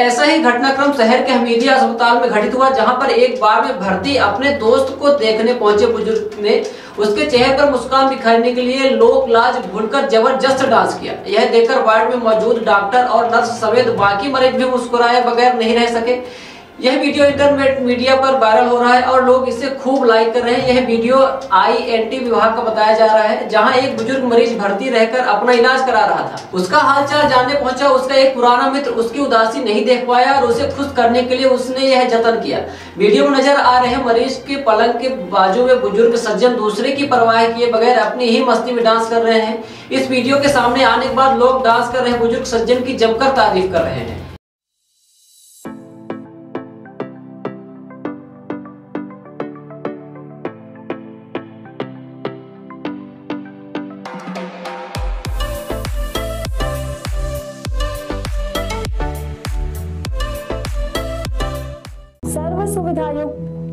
ऐसा ही घटनाक्रम शहर के हमीदिया अस्पताल में घटित हुआ, जहाँ पर एक बार में भर्ती अपने दोस्त को देखने पहुँचे बुज़ुर्ग ने। उसके चेहरे पर मुस्कान दिखाने के लिए लोक लाज भूलकर ज़बरदस्त डांस किया। यह देखकर वार्ड में मौजूद डॉक्टर और नर्स समेत बाकी मरीज़ भी मुस्कुराए बगैर नहीं रह सके। यह वीडियो इंटरनेट मीडिया पर वायरल हो रहा है और लोग इसे खूब लाइक कर रहे हैं। यह वीडियो आईएनटी विभाग का बताया जा रहा है, जहाँ एक बुज़ुर्ग मरीज़ भर्ती रहकर अपना इलाज करा रहा था। उसका हालचाल जानने पहुँचा, उसका एक पुराना मित्र उसकी उदासी नहीं देख पाया और उसे खुश करने के लिए उसने यह जतन किया। वीडियो में नज़र आ रहे मरीज़ के पलंग के बाजू में बुज़ुर्ग सज्जन दूसरे की परवाह किए बगैर अपनी ही मस्ती में डांस कर रहे हैं। इस वीडियो के सामने आने के बाद लोग डांस कर रहे बुज़ुर्ग सज्जन की जमकर तारीफ़ कर रहे हैं।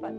饭